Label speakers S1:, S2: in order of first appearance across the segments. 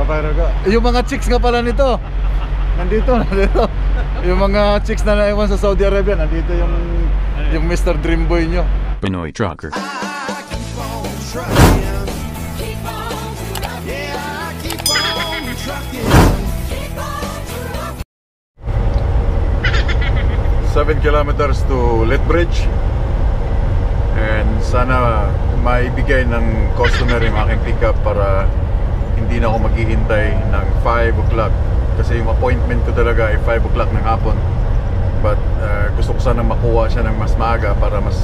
S1: Papayro ka. Yung mga chicks nga pala nito. Nandito, nandito. Yung mga chicks na naiwan sa Saudi Arabia, nandito yung yung Mr. Dreamboy nyo.
S2: Pinoy Trucker.
S1: Seven kilometers to Lethbridge. And sana maibigay ng customer yung aking pickup para hindi na ako maghihintay ng 5 o'clock. Kasi yung appointment ko talaga ay 5 o'clock ng hapon. But uh, gusto ko sana makuha siya ng mas maaga para mas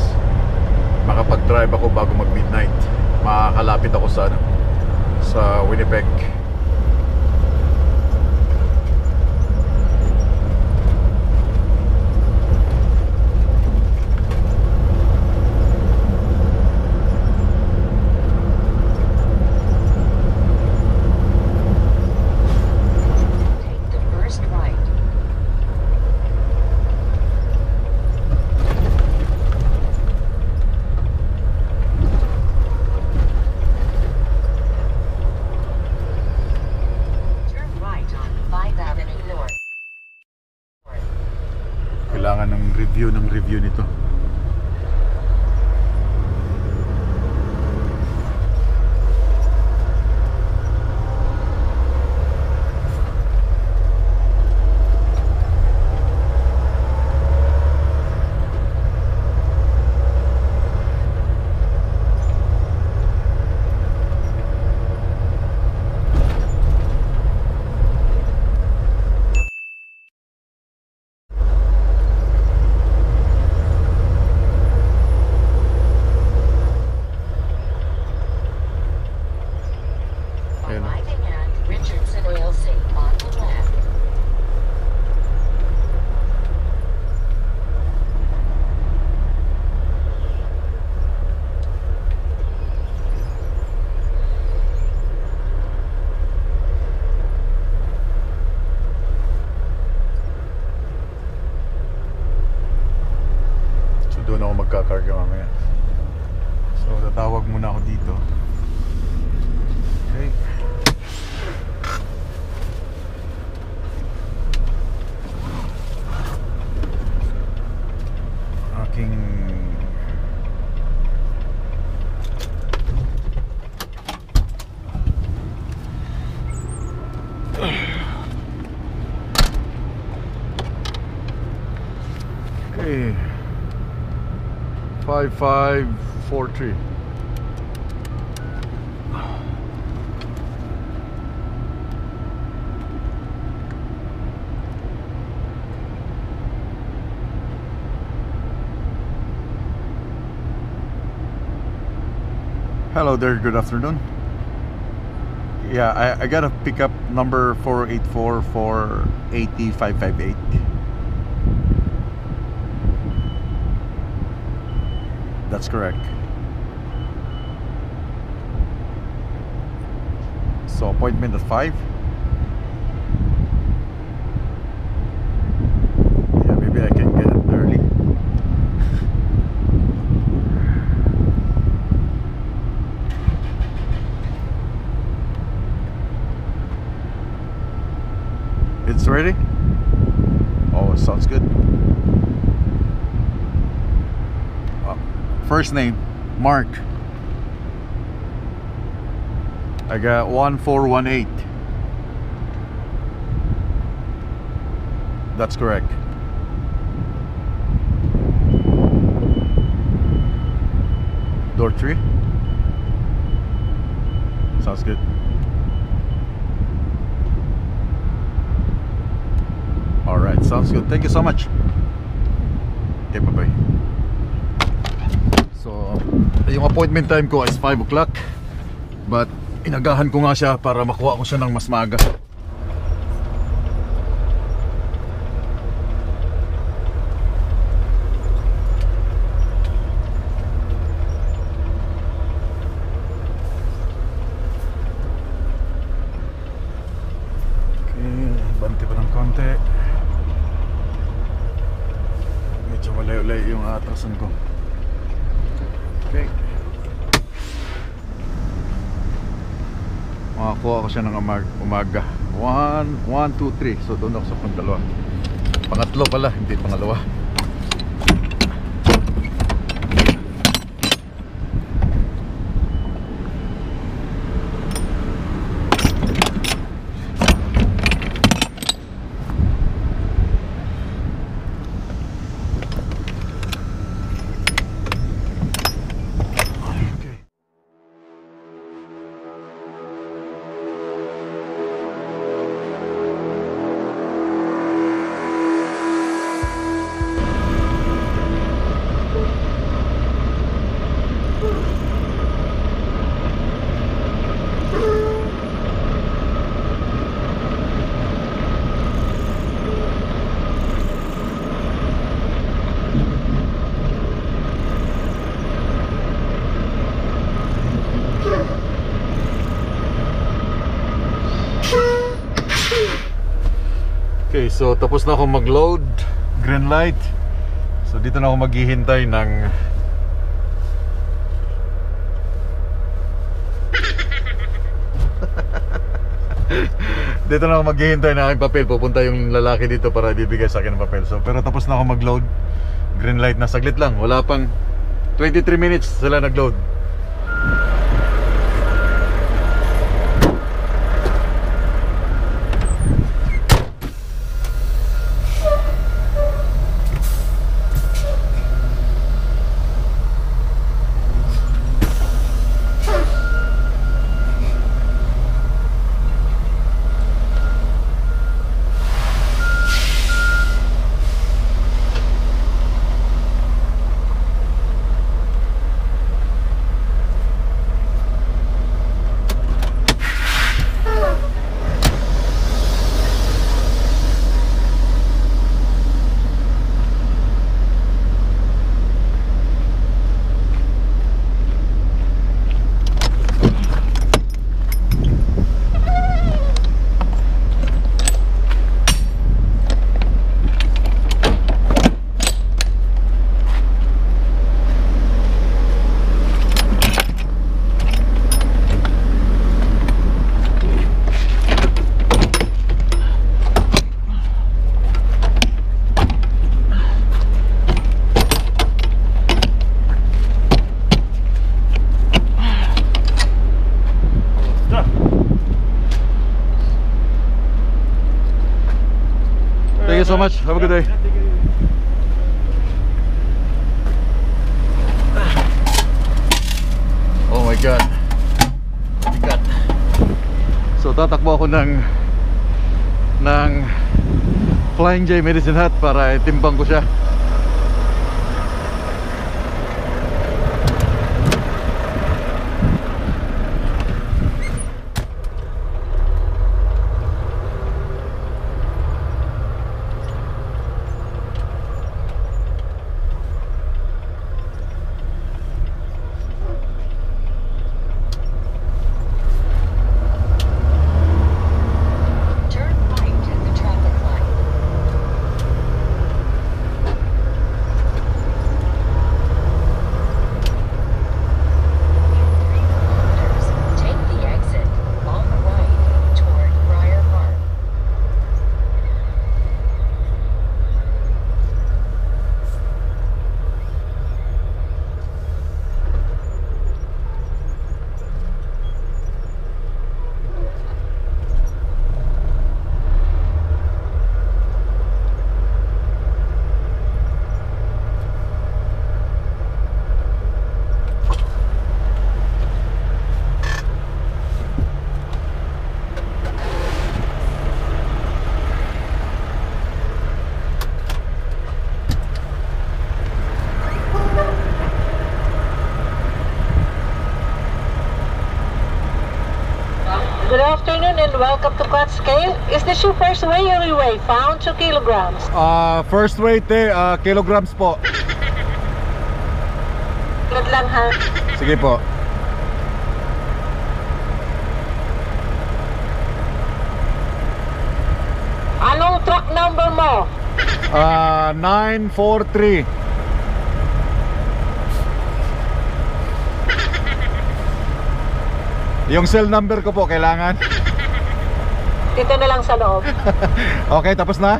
S1: makapag-drive ako bago mag-midnight. Makakalapit ako sa ano, sa Winnipeg.
S3: Take the first right. Turn right on 5 Avenue North.
S1: Kailangan ng review ng review nito. 5543. Hello there, good afternoon. Yeah, I, I got a pickup number 484 for 8558. That's correct. So appointment at 5? First name, Mark. I got 1418. That's correct. Door 3? Sounds good. Alright, sounds good. Thank you so much. Okay, bye-bye. Yung appointment time ko is 5 o'clock. But, inagahan ko nga siya para makuha ko siya ng mas maaga. Konti. Medyo malayo-layo yung atrasan ko. Okay. Makakuha ko siya ng umag- umaga. 1, 1, 2, 3. So doon ako sa pangdalawa. Pangatlo pala, hindi pangalawa. So tapos na ako mag-load. Green light. So dito na ako maghihintay ng Dito na ako maghihintay ng aking papel. Pupunta yung lalaki dito para bibigay sa akin ng papel. So, pero tapos na ako mag-load. Green light na saglit lang. Wala pang 23 minutes sila nag-load. You so much. Have a good day. Oh my God. Bigat. So tatakbo ako ng ng Flying J Medicine Hat para itimbang ko siya.
S3: Turn right at the traffic light. In three kilometers, take the exit on the right toward Briar Park.
S2: Good afternoon and welcome to Cut Scale. Is this your first weigh or your weigh? Found 2 kilograms.
S1: Ah, first weight eh, ah, kilograms po.
S2: Good lang ha.
S1: Sige po.
S2: Anong truck number mo?
S1: Ah, 943. Yung cell number ko po, kailangan.
S2: Dito na lang sa loob.
S1: Okay, tapos na?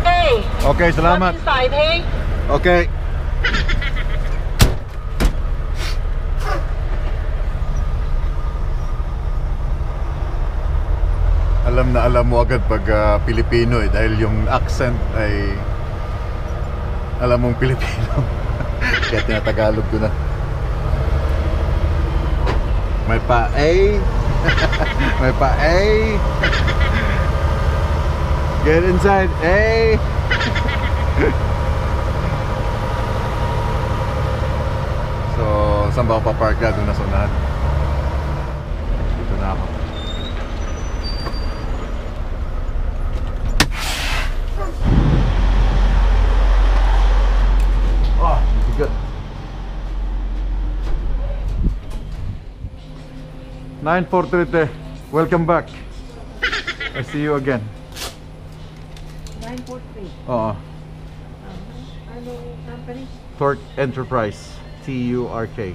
S2: Okay.
S1: Okay, salamat.
S2: Come inside, hey?
S1: Okay. Alam na alam mo agad pag ah, Pilipino eh dahil yung accent ay alam mong Pilipino. Kaya tinatagalog ko na. May pa A. May pa A. Get inside A. So, saan ba ako papark ka? Doon na sa 9433 welcome back. I see you again.
S2: 943
S1: oo
S2: uh-uh. anong company?
S1: Torque Enterprise. T-U-R-K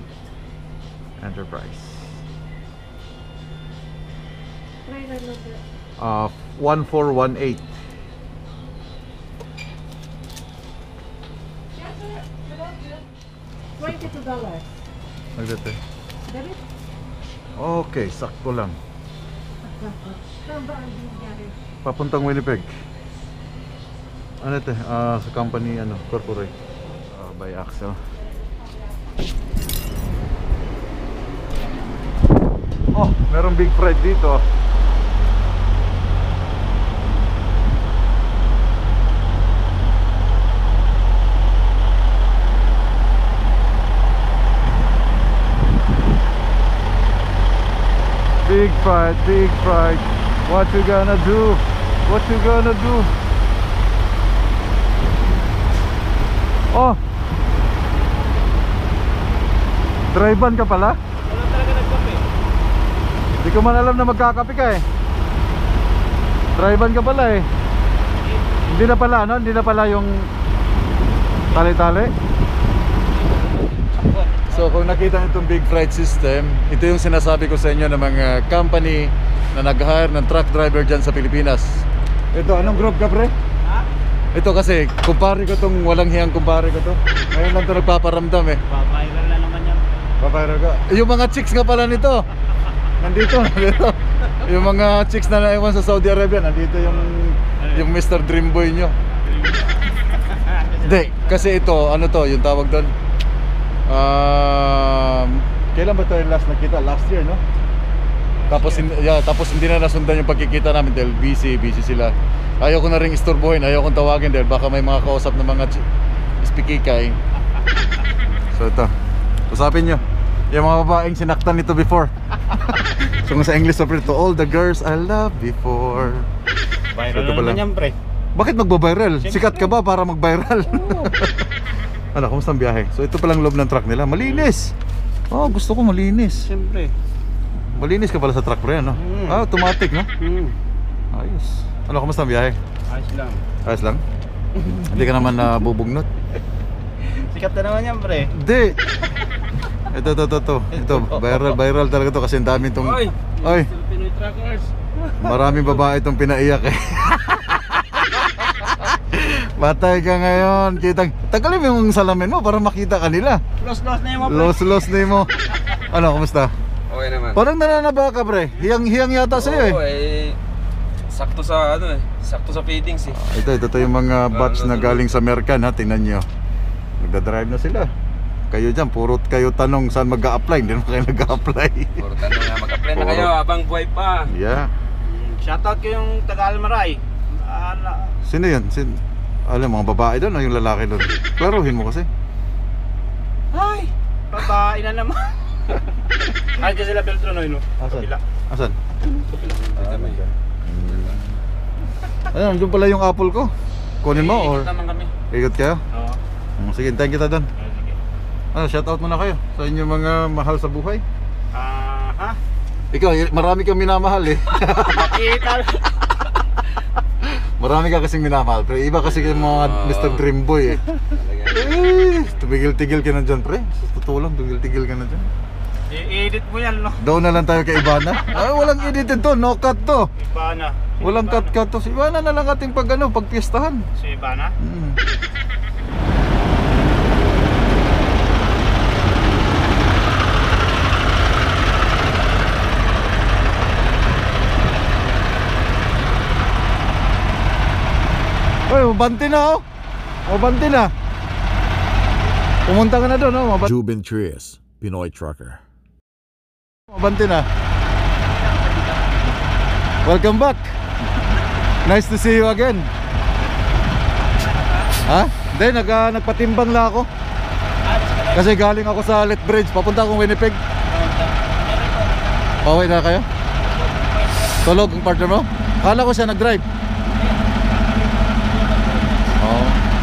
S1: Enterprise. Uh, 1418
S2: $22
S1: Magdate.
S2: Debit?
S1: Okay, sakto lang. Papuntang Winnipeg. Ano ito? Ah, sa company, ano, corporate. Ah, by Axel. Oh, merong big Fred dito. Big fight, big fight. What you gonna do? What you gonna do? Oh! Drive-ban ka pala?
S4: Wala talaga nagkape.
S1: Hindi ko man alam na magkakape ka eh. Drive-ban ka pala eh. Hindi na pala, no? Hindi na pala yung tali-tali. So kung nakita niyo itong big freight system, ito yung sinasabi ko sa inyo ng mga company na nag-hire ng truck driver dyan sa Pilipinas. Ito, anong group ka pre?
S4: Ha?
S1: Ito kasi, kumpare ko tong walang hiyang kumpare ko to. Ngayon lang to nagpaparamdam eh.
S4: Ba-viral na naman yan.
S1: Babayro ka. Yung mga chicks nga pala nito. Nandito, nandito. Yung mga chicks na naiwan sa Saudi Arabia, nandito yung yung Mr. Dream Boy nyo. Hindi, kasi ito, ano to, yung tawag doon. Um, kailan ba tayo last nakita? Last year, no? Tapos, hin- yeah, tapos hindi na nasundan yung pagkikita namin dahil busy, busy sila. Ayaw ko na rin istorbohin, ayaw kong tawagin dahil baka may mga kausap na mga spikikay. So ito, usapin nyo. Yung mga babaeng sinaktan nito before. so sa English sabi to all the girls I love before.
S4: Viral
S1: Ito
S4: na naman yan, pre.
S1: Bakit magbabiral? Sikat ka ba para magviral? ano, kumusta ang biyahe? So ito palang loob ng truck nila. Malinis. Oh, gusto ko malinis.
S4: Siyempre.
S1: Malinis ka pala sa truck pre, ano?
S4: Mm.
S1: Ah, automatic, no?
S4: Hmm.
S1: Ayos. Ano, kumusta ang biyahe?
S4: Ayos lang.
S1: Ayos lang? Hindi ka naman na bubugnot?
S4: Sikat na naman yan, pre.
S1: Hindi. Ito, ito, ito, ito. Ito, viral, viral talaga to kasi ang dami itong...
S4: Oy!
S1: Oy!
S4: Pinoy Truckers.
S1: Maraming babae itong pinaiyak eh. Patay ka ngayon. Kitang, tagalin mo yung salamin mo para makita ka nila.
S4: Los-los na yung pre.
S1: Los-los na mo. Ano, kumusta?
S5: Okay naman.
S1: Parang nananaba ka pre. Hiyang-hiyang yata sa'yo eh.
S5: Oo, eh. Sakto sa ano eh. Sakto sa feedings eh.
S1: Ito, ito, ito yung mga batch na galing sa Mercan ha. Tingnan nyo. Nagdadrive na sila. Kayo dyan, puro kayo tanong saan mag apply Hindi naman kayo nag-a-apply.
S5: Puro tanong nga mag-apply na kayo habang buhay pa.
S1: yeah.
S4: Shoutout ko yung taga-Almaray. Ala.
S1: Sino yun? Sin alam, mga babae doon o yung lalaki doon? Klaruhin mo kasi.
S4: Ay! Babae na naman. Ay, kasi sila Beltronoy, no?
S1: Asan? Asan?
S5: May.
S1: Ayun, doon pala yung apple ko. Kunin mo or
S5: Ikot naman kami.
S1: ikot kayo?
S4: Oo.
S1: Mm, Sige, hintayin kita doon.
S4: Ah.
S1: Ano, shout out muna kayo sa inyong mga mahal sa buhay.
S4: Ah, ha?
S1: Ikaw, y- marami kang minamahal eh.
S4: Makita.
S1: marami ka kasing minamahal. Pero iba kasi yung mga
S5: Ah.
S1: Mr. Dream Boy eh. Eh, tumigil-tigil ka na dyan, pre. Sa totoo lang, tumigil-tigil ka na dyan.
S4: I-edit mo yan, no?
S1: Doon na lang tayo kay Ivana. Ay, walang edited to, no cut to.
S4: Ibana.
S1: Walang cut cut to. Si Ivana na lang ating pag ano, pagpiestahan.
S4: Si Ibana?
S1: Hmm. Oy, mabanti na oh. Mabanti na. Pumunta ka na doon, oh. Mabanti,
S6: Jubin Trias, Pinoy Trucker.
S1: mabanti na. Welcome back. Nice to see you again. Ha? Hindi, nag, ah, nagpatimbang lang ako. Kasi galing ako sa Lethbridge, papunta akong Winnipeg. Pauwi na kayo? Tulog ang partner mo? Kala ko siya nag-drive.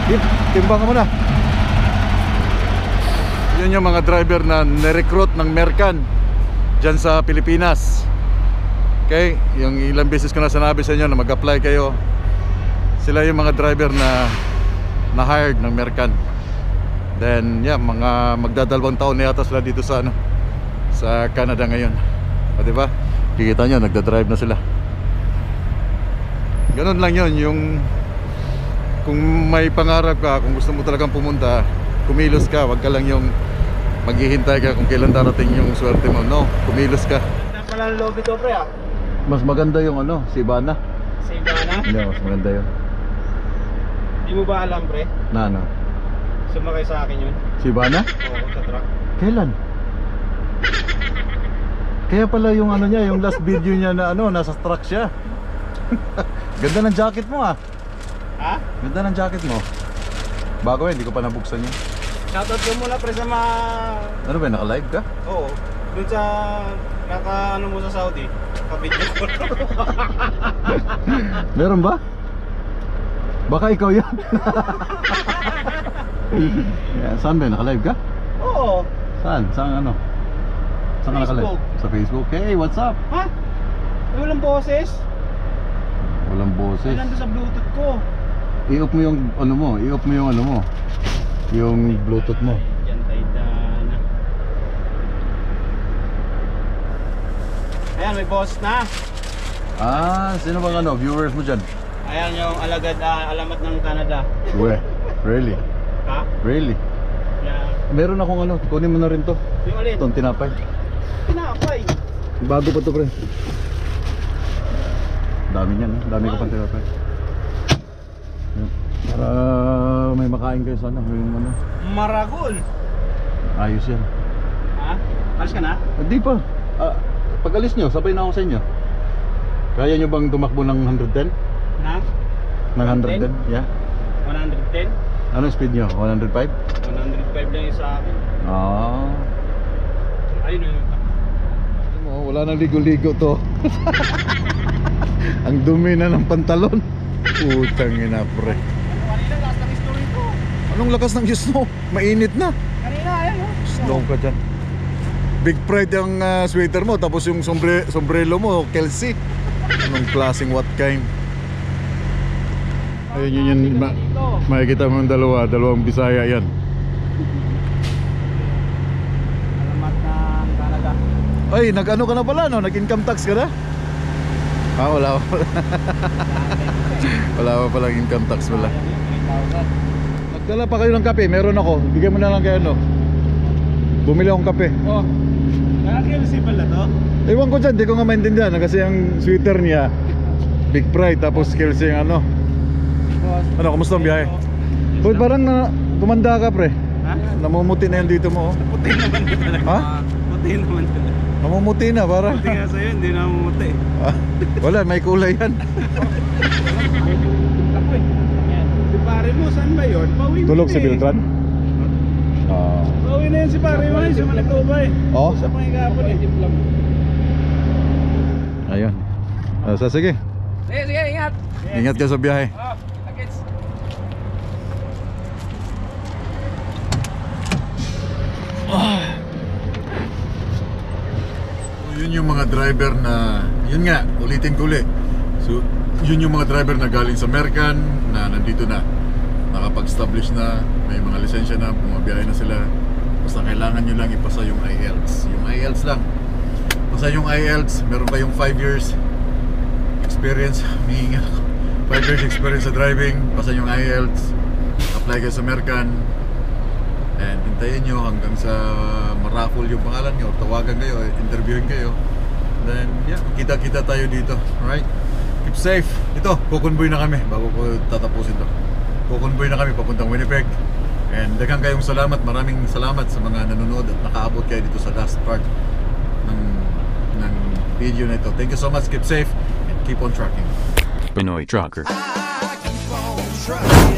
S1: Yun, timbang ka muna. Yun yung mga driver na nirecruit ng Mercan dyan sa Pilipinas. Okay? Yung ilang beses ko na sinabi sa inyo na mag-apply kayo. Sila yung mga driver na na-hired ng Mercan. Then, yeah, mga magdadalawang taon na yata sila dito sa ano sa Canada ngayon. O, di ba? Kikita nyo, nagda-drive na sila. Ganun lang yun, yung kung may pangarap ka, kung gusto mo talagang pumunta, kumilos ka, wag ka lang yung maghihintay ka kung kailan darating yung swerte mo. No, kumilos ka.
S4: Pala ang lobby to, pre, ah?
S1: Mas maganda yung ano, si Ivana.
S4: Si Ibana?
S1: Hindi, mas maganda yun.
S4: Di mo ba alam, pre?
S1: Na ano?
S4: Sumakay sa akin yun.
S1: Si Ivana?
S4: Oo, sa truck.
S1: Kailan? Kaya pala yung ano niya, yung last video niya na ano, nasa truck siya. Ganda ng jacket mo ah.
S4: Ha?
S1: Ganda ng jacket mo. Bago eh, hindi ko pa nabuksan yun.
S4: Shoutout ko muna, pre, sa mga...
S1: Ano ba, naka-live ka?
S4: Oo. Doon sa... Naka, ano mo sa Saudi. Kabidyo ko.
S1: Meron ba? Baka ikaw yan. yeah, saan ba? Naka-live ka?
S4: Oo.
S1: Saan? Saan ano? Saan ka naka-live? Sa Facebook? Hey, what's up?
S4: Ha? Ay, walang boses.
S1: Walang
S4: Ay,
S1: boses.
S4: nandun sa Bluetooth ko.
S1: I-off mo yung ano mo, i-off mo yung ano mo. Yung Bluetooth mo.
S4: Yan tayo na. Ayan, may boss na.
S1: Ah, sino bang ano, viewers mo dyan?
S4: Ayan yung alagad ah, alamat ng Canada.
S1: We, really?
S4: Ha?
S1: Really?
S4: Yeah.
S1: Meron akong ano, kunin mo na rin to.
S4: Yung ulit.
S1: Itong tinapay.
S4: Pinapay.
S1: Bago pa to pre. Dami niyan, eh. dami ko pang tinapay. Para may makain kayo sana, yung ano.
S4: Maragol.
S1: Ayos yan.
S4: Ha? Alis ka na?
S1: Hindi pa. Ah, pag alis nyo, sabay na ako sa inyo. Kaya nyo bang tumakbo ng 110?
S4: Na?
S1: Ng 110? Yeah.
S4: 110?
S1: Anong speed nyo? 105?
S4: 105 lang yung sa akin.
S1: Ah.
S4: Ayun yun.
S1: Alam mo, wala nang ligo-ligo to. Ang dumi na ng pantalon. Putang ina pre.
S4: Kanina, last ng story ko.
S1: Anong lakas ng snow? Mainit na.
S4: Kanina, ayan oh.
S1: Snow ka dyan. Big pride yung ah, sweater mo tapos yung sombre sombrero mo, Kelsey. Anong klaseng what kind? Ayun yun yun. Ma makikita mo yung dalawa, dalawang Bisaya yan.
S4: Alamat ng Canada.
S1: Ay, nag-ano ka na pala no? Nag-income tax ka na? Ah, wala pa pala. wala pa palang income tax wala.
S4: 3,000.
S1: Magdala pa kayo ng kape, meron ako. Bigyan mo na lang kayo no. Bumili akong kape.
S4: Oh. Nakaka-LC pala to?
S1: Ewan ko dyan, di ko nga maintindihan kasi ang sweater niya Big Pride tapos Kelsey yung ano
S4: Boss.
S1: Ano, kumusta ang biyahe? Uy, parang na, tumanda ka pre
S4: Ha?
S1: Namumuti na yan dito mo oh.
S4: Puti naman talaga.
S1: Ha?
S4: Puti naman talaga.
S1: Namumuti na para
S4: Puti nga sa'yo, hindi na mamuti.
S1: Ah, Wala, may kulay yan
S4: pare mo, saan ba yun? Pauwi mo
S1: Tulog
S4: na
S1: si
S4: eh.
S1: Beltran? Ah.
S4: Pauwi na yun si pare mo, sa Manitoba eh.
S1: Oo.
S4: Sa pangigapon eh.
S1: Ayun Ah, so, sige,
S5: Sige, sige, ingat.
S1: ingat ka sa biyahe
S5: Oh, agets.
S1: Yun yung mga driver na, yun nga, ulitin ko ulit. So, yun yung mga driver na galing sa Mercan, na nandito na. Nakapag-establish na, may mga lisensya na, bumabiyahe na sila. Basta kailangan nyo lang ipasa yung IELTS. Yung IELTS lang. Basta yung IELTS, meron kayong 5 years experience. Humingi ako. 5 years experience sa driving. Basta yung IELTS. Apply kayo sa American. And hintayin nyo hanggang sa maraffle yung pangalan nyo. Tawagan kayo, interviewin kayo. Then, yeah, kita-kita tayo dito. Alright? Keep safe. Ito, kukonvoy na kami bago ko tatapusin to. Kukonvoy na kami papuntang Winnipeg. And daghang kayong salamat. Maraming salamat sa mga nanonood at nakaabot kayo dito sa last part ng, ng video na ito. Thank you so much. Keep safe and keep on trucking.
S6: Pinoy Trucker.
S7: I keep on trucking.